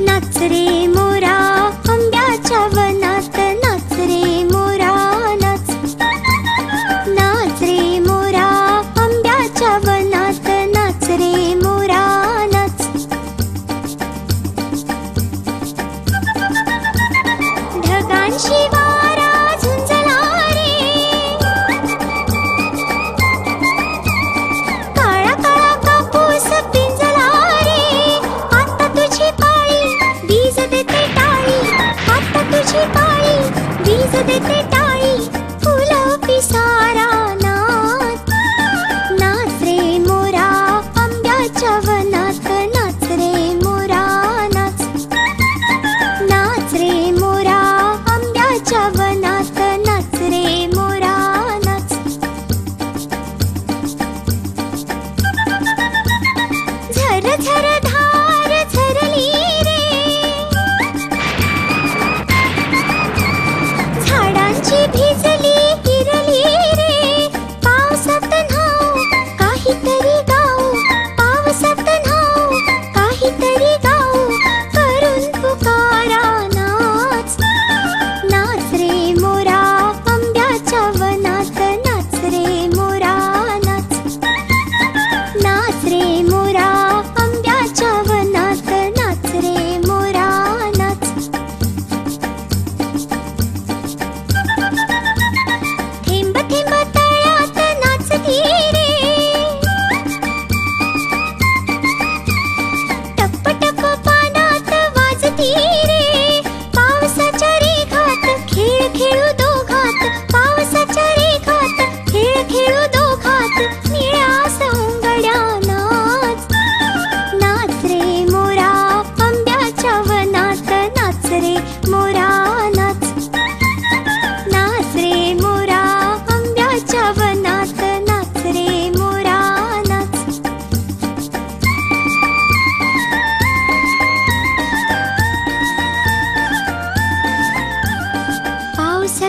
नचरे मुरा। पि सारा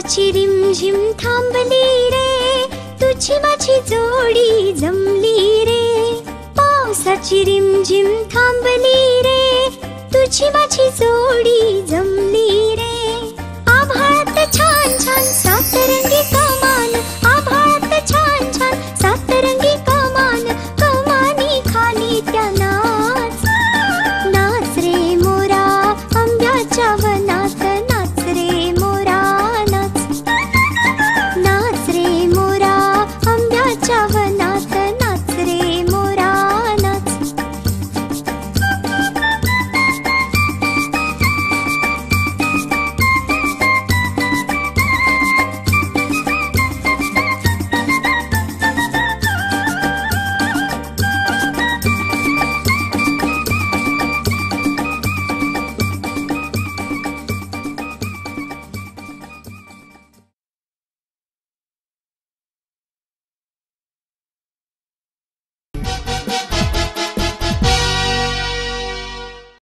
माझी रिमझिम थांबली रे. तुझी माझी जोडी जमली रे. पावसाची रिमझिम थांबली